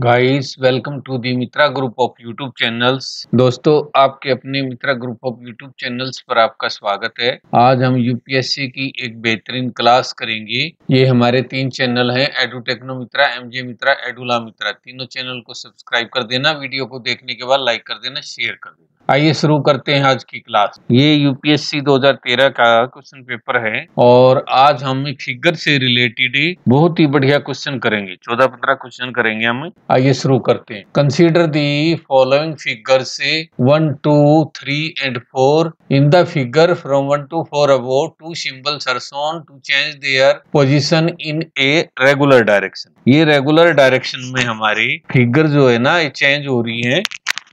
Guys welcome to the Mitra group of YouTube channels दोस्तों आपके अपने Mitra group of YouTube channels पर आपका स्वागत है आज हम यूपीएससी की एक बेहतरीन क्लास करेंगे ये हमारे तीन चैनल हैं Edu Techno Mitra MJ Mitra Edula Mitra तीनों चैनल को सब्सक्राइब कर देना वीडियो को देखने के बाद लाइक कर देना शेयर कर देना आइए शुरू करते हैं आज की क्लास ये यूपीएससी 2013 का क्वेश्चन पेपर है और आज हम फिगर से रिलेटेड बहुत ही बढ़िया क्वेश्चन करेंगे 14-15 क्वेश्चन करेंगे हम आइए शुरू करते हैं कंसीडर दी फॉलोइंग फिगर से one two three and four in the figure from one to four above two symbol सरसोन to change their position in a regular direction ये रेगुलर डायरेक्शन में हमारी फिगर जो है ना ये चेंज हो रही है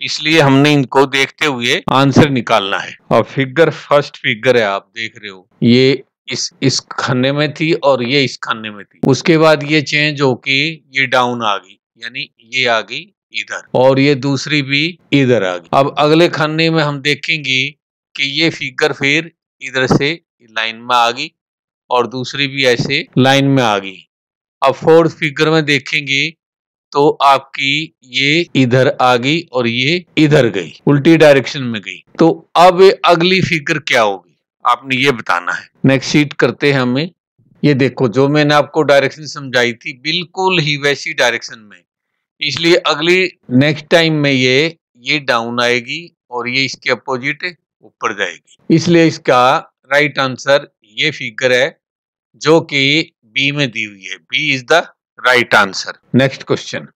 इसलिए हमने इनको देखते हुए आंसर निकालना है और फिगर फर्स्ट फिगर है आप देख रहे हो ये इस इस खाने में थी और ये इस खाने में थी उसके बाद ये चेंज होके ये डाउन आ गई यानी ये आ गई इधर और ये दूसरी भी इधर आ गई अब अगले खाने में हम देखेंगे कि ये फिगर फिर इधर से लाइन में आ गई और दूसरी भी ऐसे लाइन में आ गई अब फोर्थ फिगर में देखेंगे तो आपकी ये इधर आ गई और ये इधर गई उल्टी डायरेक्शन में गई तो अब अगली फिगर क्या होगी आपने ये बताना है नेक्स्ट शीट करते हैं हमें ये देखो जो मैंने आपको डायरेक्शन समझाई थी बिल्कुल ही वैसी डायरेक्शन में इसलिए अगली नेक्स्ट टाइम में ये ये डाउन आएगी और ये इसके अपोजिट ऊपर जाएगी इसलिए इसका राइट आंसर ये फिगर है जो कि बी में दी हुई है B is the right answer next question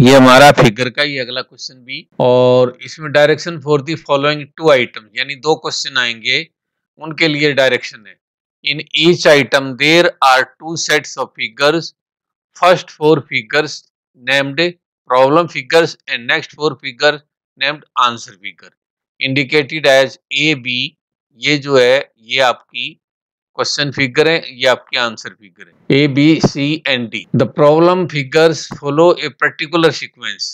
ये हमारा फिगर का ये अगला क्वेश्चन भी और इसमें direction for the following two item यानी दो क्वेश्चन आएंगे उनके लिए डायरेक्शन है in each item there are two sets of figures first four figures named problem figures and next four figure named answer figure indicated as A B ये जो है ये आपकी क्वेश्चन फिगर है ये आपके आंसर फिगर है A B C and D the problem figures follow a particular sequence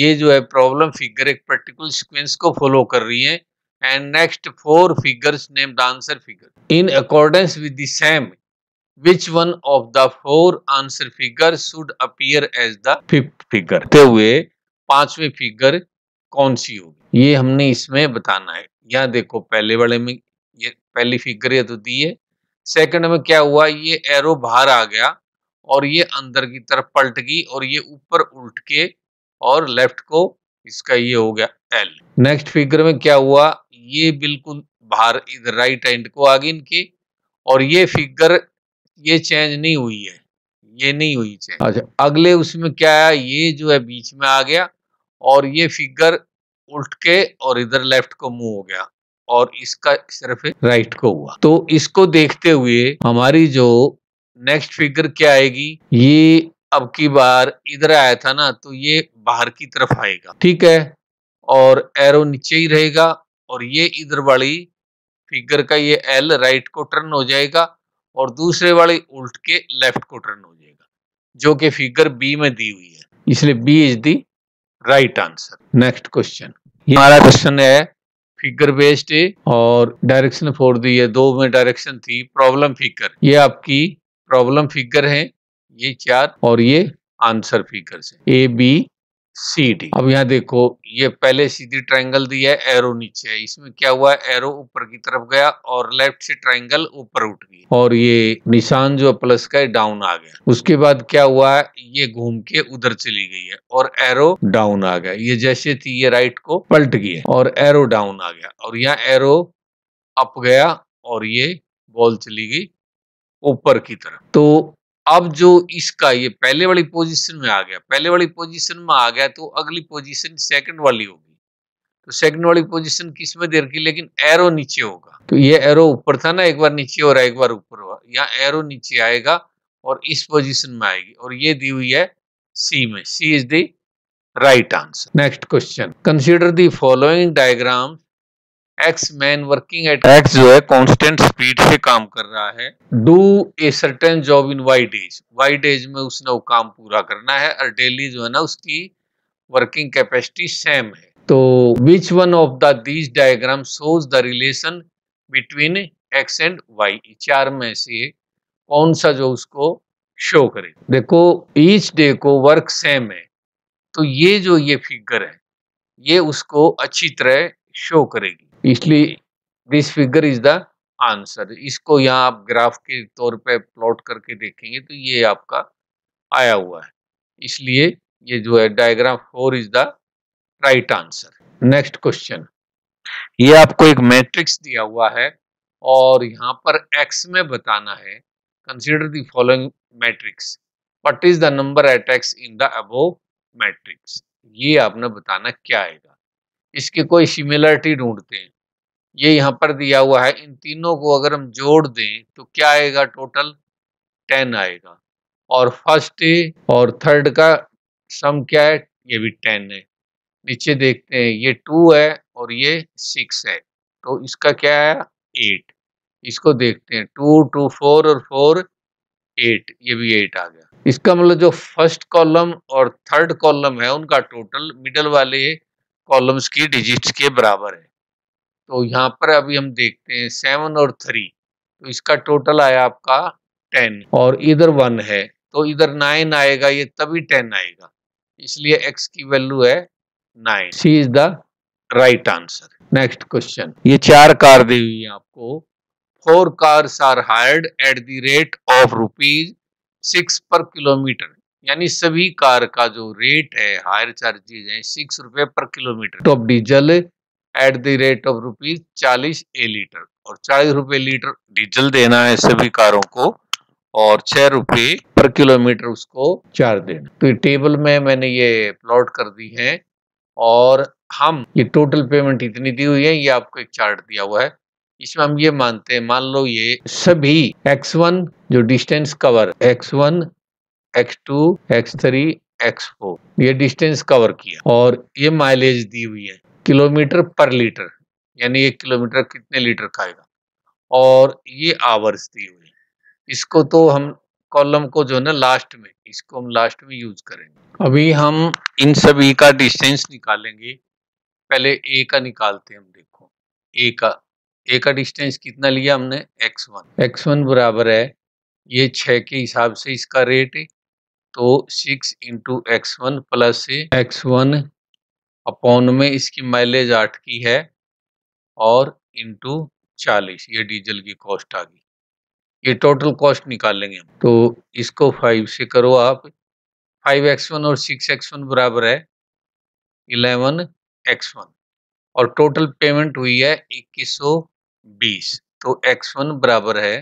ये जो है प्रॉब्लम फिगर एक पर्टिकुलर सीक्वेंस को फॉलो कर रही है and next four figures name the answer figure in accordance with the same which one of the four answer figure should appear as the fifth figure ते हुए पांचवें figure कौन सी होगी ये हमने इसमें बताना है यहाँ देखो पहले वाले में पहली फिगर ये तो दी है सेकंड में क्या हुआ ये एरो बाहर आ गया और ये अंदर की तरफ पलट गई और ये ऊपर उल्ट के और लेफ्ट को इसका ये हो गया एल नेक्स्ट फिगर में क्या हुआ ये बिल्कुल बाहर इधर राइट एंड को आ गई इनकी और ये फिगर ये चेंज नहीं हुई है ये नहीं हुई चेंज अच्छा अगले उसमें क्या आया ये जो है बीच में आ गया और ये फिगर उल्ट के और इधर लेफ्ट को मूव हो गया और इसका सिर्फ राइट को हुआ तो इसको देखते हुए हमारी जो नेक्स्ट फिगर क्या आएगी ये अब की बार इधर आया था ना तो ये बाहर की तरफ आएगा ठीक है और एरो नीचे ही रहेगा और ये इधर वाली फिगर का ये एल राइट को टर्न हो जाएगा और दूसरे वाली उल्ट के लेफ्ट को टर्न हो जाएगा जो कि फिगर बी में दी हुई है इसलिए B is the right answer next question हमारा क्वेश्चन है फिगर बेस्ड है और डायरेक्शन फोर दी है दो में डायरेक्शन थी प्रॉब्लम फिगर ये आपकी प्रॉब्लम फिगर है ये चार और ये answer figures A B C D अब यहाँ देखो ये पहले सीधी ट्राइंगल दी है एरो नीचे है इसमें क्या हुआ एरो ऊपर की तरफ गया और लेफ्ट से ट्राइंगल ऊपर उठ गई और ये निशान जो प्लस का है डाउन आ गया उसके बाद क्या हुआ ये घूम के उधर चली गई है और एरो डाउन आ गया ये जैसे थी ये राइट को पलट गई है और एरो डाउन आ गया और यहाँ एरो अप गया और ये बॉल चली गई ऊपर की तरफ तो अब जो इसका ये पहले वाली पोजीशन में आ गया पहले वाली पोजीशन में आ गया तो अगली पोजीशन सेकंड वाली होगी तो सेकंड वाली पोजीशन किस में देर की लेकिन एरो नीचे होगा तो ये एरो ऊपर था ना एक बार नीचे हो रहा है एक बार ऊपर हो रहा यहाँ एरो नीचे आएगा और इस पोजीशन में आएगी और ये दी हुई है सी में C is the right answer next question consider the following diagram X man working at X जो है कांस्टेंट स्पीड से काम कर रहा है do a certain job in Y as Y as में उसने वो काम पूरा करना है और डेली जो है ना उसकी वर्किंग कैपेसिटी सेम है तो which one of the these diagram shows the relation between X and Y चार में से कौन सा जो उसको शो करे देखो ईच डे को वर्क सेम है तो ये जो ये फिगर है ये उसको अच्छी तरह शो करेगी इसलिए this figure is the answer इसको यहाँ आप ग्राफ के तौर पे प्लॉट करके देखेंगे तो ये आपका आया हुआ है इसलिए ये जो है diagram four is the right answer next question ये आपको एक मैट्रिक्स दिया हुआ है और यहाँ पर एक्स में बताना है consider the following matrix what is the number at X in the above matrix ये आपने बताना क्या आएगा इसकी कोई सिमिलरिटी ढूंढते हैं ये यहाँ पर दिया हुआ है इन तीनों को अगर हम जोड़ दें तो क्या आएगा टोटल टेन आएगा और फर्स्ट और थर्ड का सम क्या है ये भी टेन है नीचे देखते हैं ये टू है और ये सिक्स है तो इसका क्या है एट इसको देखते हैं टू टू फोर और फोर एट ये भी एट आ गया इसका मतलब जो फर्स्ट कॉलम और थर्ड कॉलम है उनका टोटल मिडल वाले कॉलम्स की डिजिट्स के बराबर है तो यहाँ पर अभी हम देखते हैं सेवन और थ्री तो इसका टोटल आया आपका टेन और इधर वन है तो इधर नाइन आएगा ये तभी टेन आएगा इसलिए एक्स की वैल्यू है nine C is the right answer next question ये चार कार दी हुई है आपको four cars are hired at the rate of rupees six per kilometre यानी सभी कार का जो रेट है हायर चार्जेज है सिक्स रुपए per kilometre of diesel at the rate of rupees चालीस ए लीटर और चालीस रुपए लीटर डीजल देना है सभी कारों को और छह रुपए पर किलोमीटर उसको चार्ज देना तो टेबल में मैंने ये प्लॉट कर दी है और हम ये टोटल पेमेंट इतनी दी हुई है ये आपको एक चार्ट दिया हुआ है इसमें हम ये मानते हैं मान लो ये सभी x1 जो distance cover x1 X two X three X four ये डिस्टेंस कवर किया और ये माइलेज दी हुई है किलोमीटर पर लीटर यानी एक किलोमीटर कितने लीटर खाएगा और ये आवर्स दी हुई है इसको तो हम कॉलम को जो है ना लास्ट में इसको हम लास्ट में यूज करेंगे अभी हम इन सभी का डिस्टेंस निकालेंगे पहले ए का निकालते हैं हम देखो ए का ए का डिस्टेंस कितना लिया हमने एक्स वन एक्स वन बराबर है ये छः के हिसाब से इसका रेट है तो six into X one plus X one upon में इसकी माइलेज आठ की है और इंटू चालीस ये डीजल की कॉस्ट आ गई ये टोटल कॉस्ट निकालेंगे हम तो इसको फाइव से करो आप फाइव एक्स वन और सिक्स एक्स वन बराबर है इलेवन एक्स वन और टोटल पेमेंट हुई है इक्कीस सौ बीस तो एक्स वन बराबर है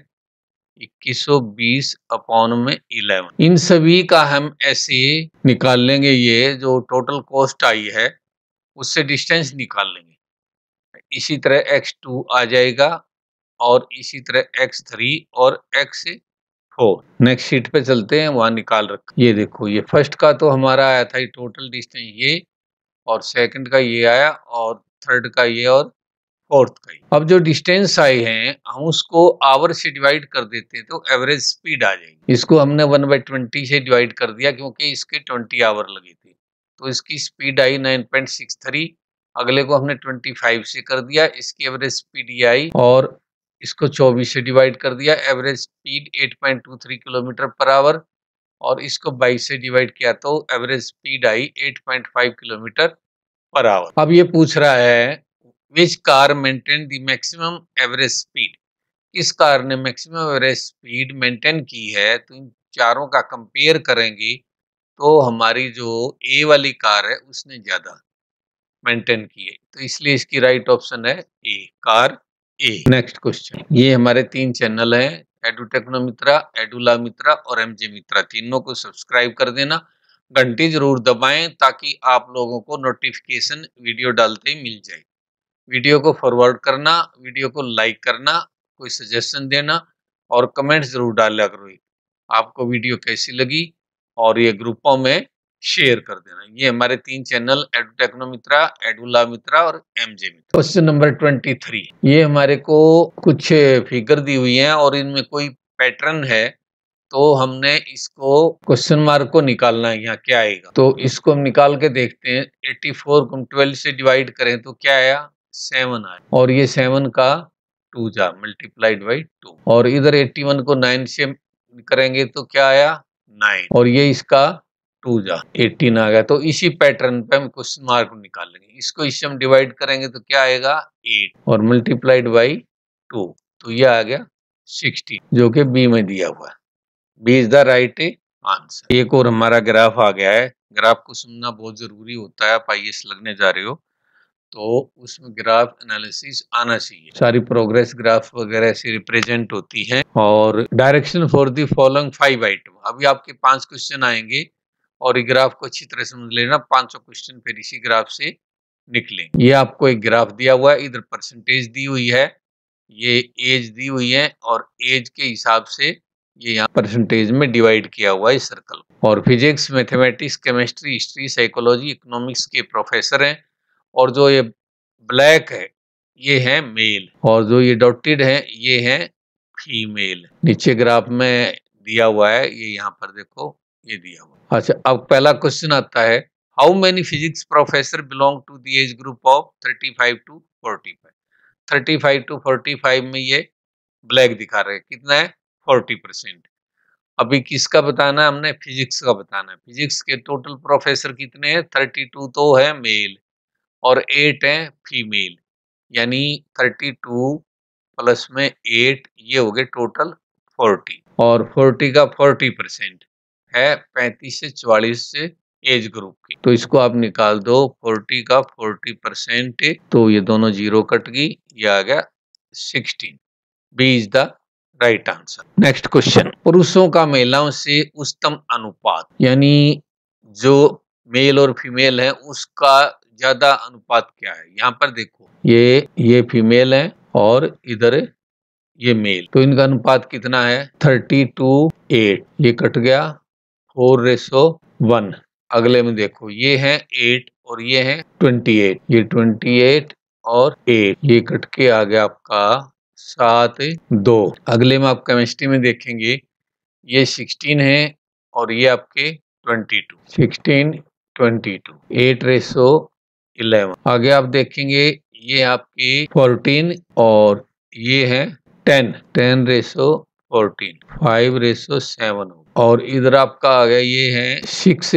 इक्कीस सौ बीस अपॉन में इलेवन इन सभी का हम ऐसे निकाल लेंगे ये जो टोटल कॉस्ट आई है उससे डिस्टेंस निकाल लेंगे इसी तरह एक्स टू आ जाएगा और इसी तरह एक्स थ्री और एक्स फोर नेक्स्ट शीट पे चलते हैं वहां निकाल रख ये देखो ये फर्स्ट का तो हमारा आया था ये टोटल डिस्टेंस ये और सेकंड का ये आया और थर्ड का ये और फोर्थ का ही अब जो डिस्टेंस आई है हम उसको आवर से डिवाइड कर देते हैं तो एवरेज स्पीड आ जाएगी इसको हमने वन बाई ट्वेंटी से डिवाइड कर दिया क्योंकि इसके ट्वेंटी आवर लगे थे तो इसकी स्पीड आई नाइन पॉइंट सिक्स थ्री अगले को हमने ट्वेंटी फाइव से कर दिया इसकी एवरेज स्पीड ये आई और इसको चौबीस से डिवाइड कर दिया average speed eight point two three kilometre per hour और इसको बाईस से डिवाइड किया तो एवरेज स्पीड आई eight point five kilometre per hour अब ये पूछ रहा है which car maintain the maximum average speed किस कार ने मैक्सिमम एवरेज स्पीड मेंटेन की है तो इन चारों का कंपेयर करेंगे तो हमारी जो ए वाली कार है उसने ज़्यादा मेंटेन की है तो इसलिए इसकी राइट ऑप्शन है A car A next question ये हमारे तीन चैनल हैं एडुटेक्नो मित्रा एडुला मित्रा और एमजे मित्रा तीनों को सब्सक्राइब कर देना घंटी जरूर दबाएं ताकि आप लोगों को नोटिफिकेशन वीडियो डालते ही मिल जाए वीडियो को फॉरवर्ड करना वीडियो को लाइक करना कोई सजेशन देना और कमेंट ज़रूर डालना करो आपको वीडियो कैसी लगी और ये ग्रुपों में शेयर कर देना ये हमारे तीन चैनल एडुटेक्नो मित्रा एडुला मित्रा और MJ Mitra question number twenty three ये हमारे को कुछ फिगर दी हुई है और इनमें कोई पैटर्न है तो हमने इसको क्वेश्चन मार्क को निकालना है यहाँ क्या आएगा तो इसको हम निकाल के देखते हैं एट्टी फोर को ट्वेल्व से डिवाइड करें तो क्या आया सेवन आया और ये सेवन का टू जा मल्टीप्लाइड बाई टू और इधर एट्टी वन को नाइन से करेंगे तो क्या आया नाइन और ये इसका टू जा एटीन आ गया तो इसी पैटर्न पे हम क्वेश्चन मार्क लेंगे इसको इससे हम डिवाइड करेंगे तो क्या आएगा एट और मल्टीप्लाइड बाई टू तो ये आ गया सिक्सटी जो कि बी में दिया हुआ है B is the right answer एक और हमारा ग्राफ आ गया है ग्राफ को सुनना बहुत जरूरी होता है आप आइए लगने जा रहे हो तो उसमें ग्राफ एनालिसिस आना चाहिए सारी प्रोग्रेस ग्राफ वगैरह ऐसी रिप्रेजेंट होती है और direction for the following five item अभी आपके पांच क्वेश्चन आएंगे और ये ग्राफ को अच्छी तरह समझ लेना पांचों क्वेश्चन फिर इसी ग्राफ से निकले ये आपको एक ग्राफ दिया हुआ है इधर परसेंटेज दी हुई है ये एज दी हुई है और एज के हिसाब से ये यहाँ परसेंटेज में डिवाइड किया हुआ है सर्कल और physics mathematics chemistry history psychology economics के प्रोफेसर हैं और जो ये ब्लैक है ये है मेल और जो ये डॉटेड है ये है फीमेल नीचे ग्राफ में दिया हुआ है ये यहाँ पर देखो ये दिया हुआ अच्छा अब पहला क्वेश्चन आता है how many physics professor belong to the age group of thirty five to forty five thirty five to forty five में ये ब्लैक दिखा रहे हैं कितना है फोर्टी परसेंट अभी किसका बताना है हमने फिजिक्स का बताना है फिजिक्स के टोटल प्रोफेसर कितने हैं थर्टी टू तो है मेल और एट है फीमेल यानी थर्टी टू प्लस में एट ये हो गए टोटल फोर्टी और फोर्टी का फोर्टी परसेंट है पैंतीस से चवालीस से एज ग्रुप की तो इसको आप निकाल दो फोर्टी का फोर्टी परसेंट तो ये दोनों जीरो कट गई ये आ गया sixteen B is the right answer next question पुरुषों का महिलाओं से उच्चतम अनुपात यानी जो मेल और फीमेल है उसका ज्यादा अनुपात क्या है यहाँ पर देखो ये ये फीमेल है और इधर ये मेल तो इनका अनुपात कितना है थर्टी टू एट ये कट गया फोर रेसो वन अगले में देखो ये है एट और ये है ट्वेंटी एट ये ट्वेंटी एट और एट ये कट के आ गया आपका सात दो अगले में आप केमिस्ट्री में देखेंगे ये सिक्सटीन है और ये आपके twenty two sixteen twenty two eight ratio eleven आगे आप देखेंगे ये आपकी फोर्टीन और ये है ten ten ratio fourteen five ratio seven और इधर आपका आ गया ये है सिक्स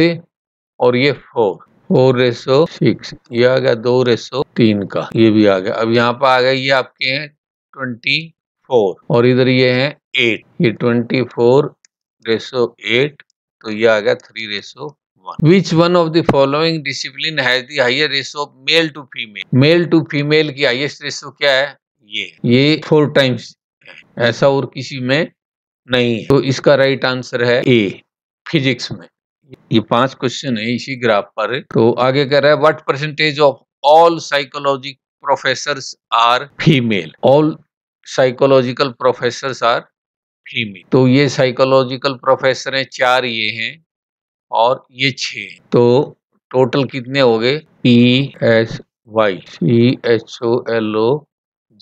और ये फोर फोर रेसो सिक्स ये आ गया दो रेसो तीन का ये भी आ गया अब यहाँ पर आ गया ये आपके हैं ट्वेंटी फोर और इधर ये है एट ये ट्वेंटी फोर रेसो एट तो ये आ गया three ratio one. Which one of the following discipline has the higher ratio of male to female? Male to female की highest ratio क्या है ये ये फोर टाइम्स ऐसा और किसी में नहीं है तो इसका राइट आंसर है ए फिजिक्स में ये पांच क्वेश्चन है इसी ग्राफ पर तो आगे कह रहा है what percentage of all psychology professors are female all psychological professors are female तो ये साइकोलॉजिकल प्रोफेसर हैं चार ये हैं और ये छ तो टोटल कितने हो गए P S Y C H O L O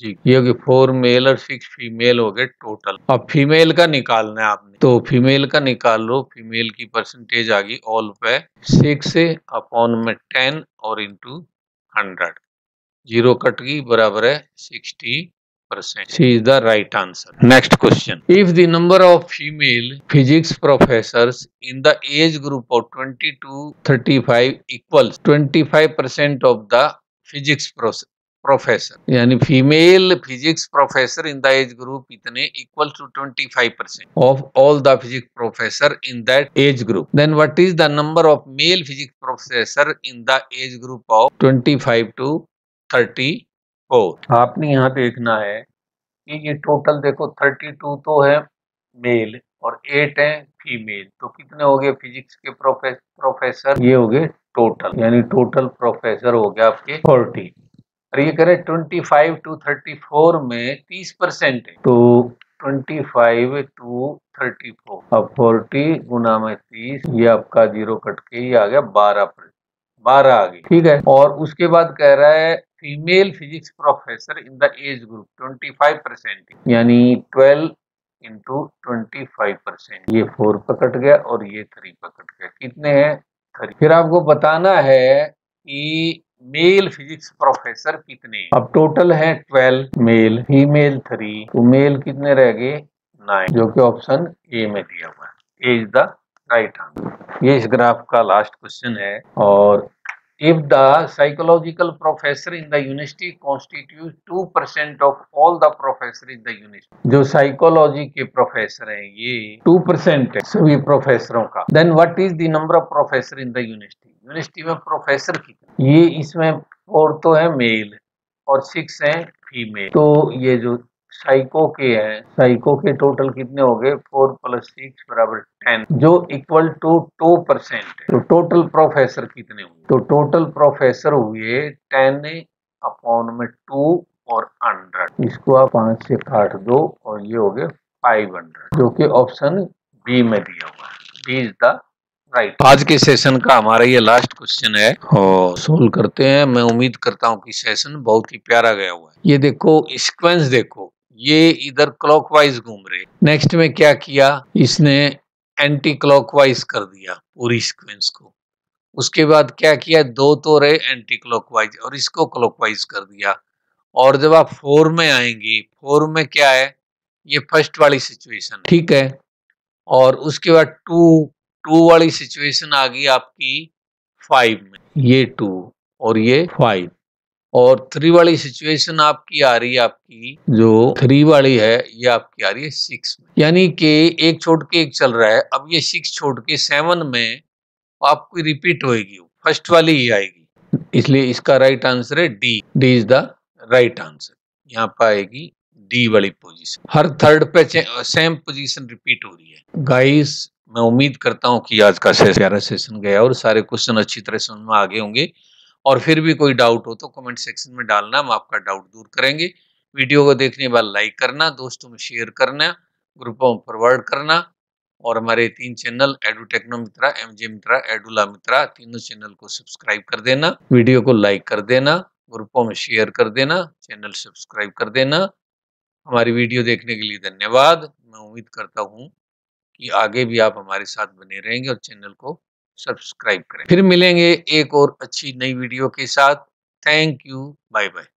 G Y हो गए फोर मेल और सिक्स फीमेल हो गए टोटल अब फीमेल का निकालना है आपने तो फीमेल का निकाल लो फीमेल की परसेंटेज आ गई ऑल पे सिक्स अपॉन में टेन और इंटू हंड्रेड जीरो कट गई बराबर है sixty percent. C is the right answer. Next question. If the number of female physics professors in the age group of 20 to 35 equals 25 percent of the physics professor यानी female physics professor in the age group इतने equal to 25 percent of all the physics professor in that age group then what is the number of male physics professor in the age group of 25 to 30 ओ आपने यहाँ देखना है कि ये total देखो thirty two तो है मेल और एट है फीमेल तो कितने हो गए फिजिक्स के प्रोफेसर प्रोफेसर ये हो गए टोटल यानी टोटल प्रोफेसर हो गया आपके फोर्टी और ये करें twenty five to thirty four में तीस परसेंट है तो twenty five to thirty four अब फोर्टी गुना में तीस ये आपका जीरो कट के ये आ गया बारह परसेंट बारह आ गई ठीक है और उसके बाद कह रहा है female physics professor in the age group 25 percent यानी 12 इंटू ट्वेंटी फाइव परसेंट ये फोर पकड़ गया और ये थ्री पकड़ गया कितने हैं थ्री फिर आपको बताना है कि मेल फिजिक्स प्रोफेसर कितने अब टोटल है ट्वेल्व मेल फीमेल थ्री तो मेल कितने रह गए नाइन जो कि ऑप्शन ए में दिया हुआ है एज द राइट आंसर ये इस ग्राफ का लास्ट क्वेश्चन है और if the psychological professor in the university constitutes 2% of all the professor in the university jo psychology ke professor hai ye 2% hai sabhi professoron ka then what is the number of professor in the university university mein professor कितने ye isme four to hai male aur six hai female to ye jo साइको के हैं साइको के total कितने हो गए four plus six बराबर टेन जो इक्वल टू टू परसेंट तो टोटल प्रोफेसर कितने हुए तो टोटल प्रोफेसर हुए टेन अपॉन में टू और हंड्रेड इसको आप पांच से काट दो और ये हो गए फाइव हंड्रेड जो कि ऑप्शन बी में दिया हुआ है बी इज द राइट आज के सेशन का हमारा ये लास्ट क्वेश्चन है और सोल्व करते हैं मैं उम्मीद करता हूँ कि सेशन बहुत ही प्यारा गया हुआ है ये देखो स्क्वेंस देखो ये इधर क्लॉकवाइज घूम रहे नेक्स्ट में क्या किया इसने एंटी क्लॉकवाइज कर दिया पूरी सिक्वेंस को उसके बाद क्या किया दो तो रहे एंटी क्लॉकवाइज और इसको क्लॉकवाइज कर दिया और जब आप फोर में आएंगे फोर में क्या है ये फर्स्ट वाली सिचुएशन ठीक है और उसके बाद टू टू वाली सिचुएशन आ गई आपकी फाइव में ये टू और ये फाइव और थ्री वाली सिचुएशन आपकी आ रही है आपकी जो थ्री वाली है ये आपकी आ रही है सिक्स में यानी कि एक छोड़ के एक चल रहा है अब ये सिक्स छोड़ के सेवन में आपकी रिपीट होगी फर्स्ट वाली ही आएगी इसलिए इसका राइट आंसर है D D is the right answer यहाँ पर आएगी डी वाली पोजीशन हर थर्ड पे सेम पोजीशन रिपीट हो रही है गाइस मैं उम्मीद करता हूँ कि आज का सेशन गया और सारे क्वेश्चन अच्छी तरह समझ में आगे होंगे और फिर भी कोई डाउट हो तो कमेंट सेक्शन में डालना हम आपका डाउट दूर करेंगे वीडियो को देखने के बाद लाइक करना दोस्तों में शेयर करना ग्रुपों में फॉरवर्ड करना और हमारे तीन channel techno Mitra MJ Mitra Edula Mitra तीनों चैनल को सब्सक्राइब कर देना वीडियो को लाइक कर देना ग्रुपों में शेयर कर देना चैनल सब्सक्राइब कर देना हमारी वीडियो देखने के लिए धन्यवाद मैं उम्मीद करता हूँ कि आगे भी आप हमारे साथ बने रहेंगे और चैनल को सब्सक्राइब करें फिर मिलेंगे एक और अच्छी नई वीडियो के साथ थैंक यू बाय बाय